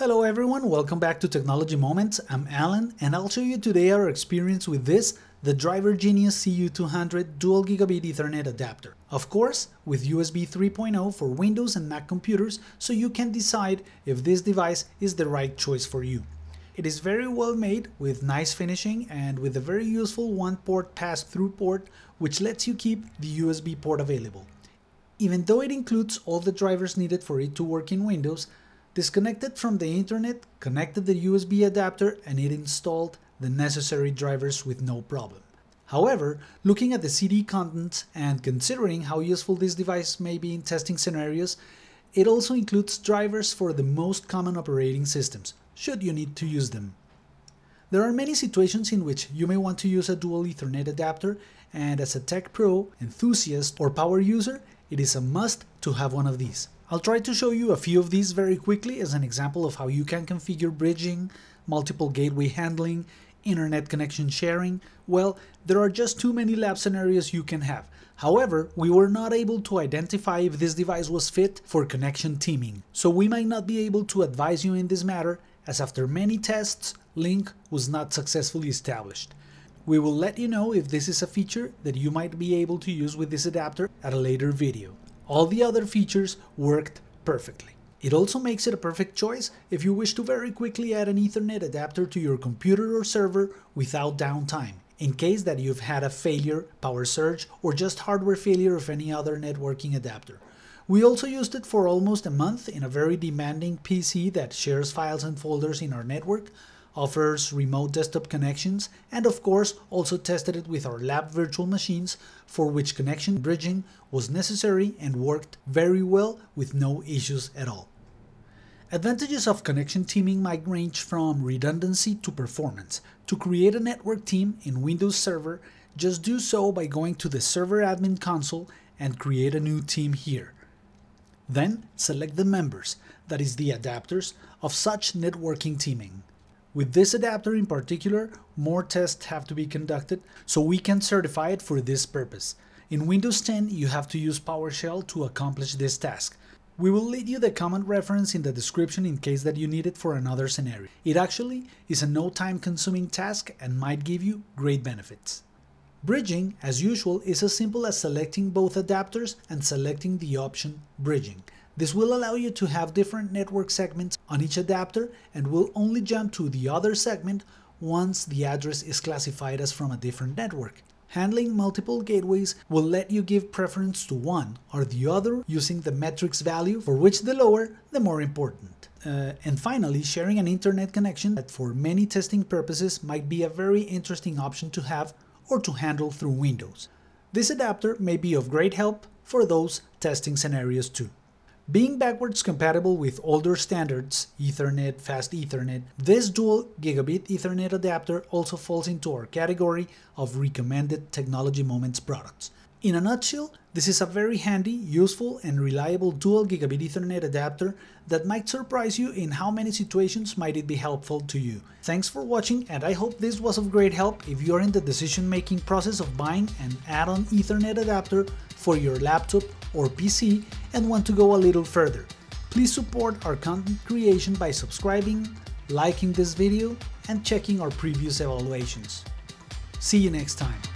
Hello everyone, welcome back to Technology Moments. I'm Alan and I'll show you today our experience with this, the Driver Genius CU200 Dual Gigabit Ethernet adapter. Of course, with USB 3.0 for Windows and Mac computers, so you can decide if this device is the right choice for you. It is very well made with nice finishing and with a very useful one port pass-through port which lets you keep the USB port available. Even though it includes all the drivers needed for it to work in Windows, disconnected from the internet, connected the USB adapter and it installed the necessary drivers with no problem. However, looking at the CD contents and considering how useful this device may be in testing scenarios, it also includes drivers for the most common operating systems, should you need to use them. There are many situations in which you may want to use a dual Ethernet adapter, and as a tech pro, enthusiast, or power user, it is a must to have one of these. I'll try to show you a few of these very quickly as an example of how you can configure bridging, multiple gateway handling, internet connection sharing. Well, there are just too many lab scenarios you can have. However, we were not able to identify if this device was fit for connection teaming, so we might not be able to advise you in this matter as after many tests, link was not successfully established. We will let you know if this is a feature that you might be able to use with this adapter at a later video. All the other features worked perfectly. It also makes it a perfect choice if you wish to very quickly add an Ethernet adapter to your computer or server without downtime, in case that you've had a failure, power surge, or just hardware failure of any other networking adapter. We also used it for almost a month in a very demanding PC that shares files and folders in our network, offers remote desktop connections, and of course also tested it with our lab virtual machines for which connection bridging was necessary and worked very well with no issues at all. Advantages of connection teaming might range from redundancy to performance. To create a network team in Windows Server, just do so by going to the Server Admin console and create a new team here. Then select the members, that is the adapters, of such networking teaming. With this adapter in particular, more tests have to be conducted, so we can certify it for this purpose. In Windows 10, you have to use PowerShell to accomplish this task. We will leave you the command reference in the description in case that you need it for another scenario. It actually is a no time consuming task and might give you great benefits. Bridging, as usual, is as simple as selecting both adapters and selecting the option Bridging. This will allow you to have different network segments on each adapter and will only jump to the other segment once the address is classified as from a different network. Handling multiple gateways will let you give preference to one or the other using the metrics value, for which the lower, the more important. Uh, and finally, sharing an internet connection that for many testing purposes might be a very interesting option to have or to handle through Windows. This adapter may be of great help for those testing scenarios too. Being backwards compatible with older standards, Ethernet, Fast Ethernet, this dual gigabit Ethernet adapter also falls into our category of recommended Technology Moments products. In a nutshell, this is a very handy, useful, and reliable dual gigabit Ethernet adapter that might surprise you in how many situations might it be helpful to you. Thanks for watching and I hope this was of great help if you're in the decision-making process of buying an add-on Ethernet adapter for your laptop or PC and want to go a little further. Please support our content creation by subscribing, liking this video, and checking our previous evaluations. See you next time.